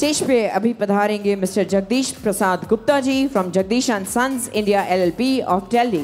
stage पे अभी पधारेंगे mister Jagdish Prasad Gupta ji from Jagdish and sons India LLP of Delhi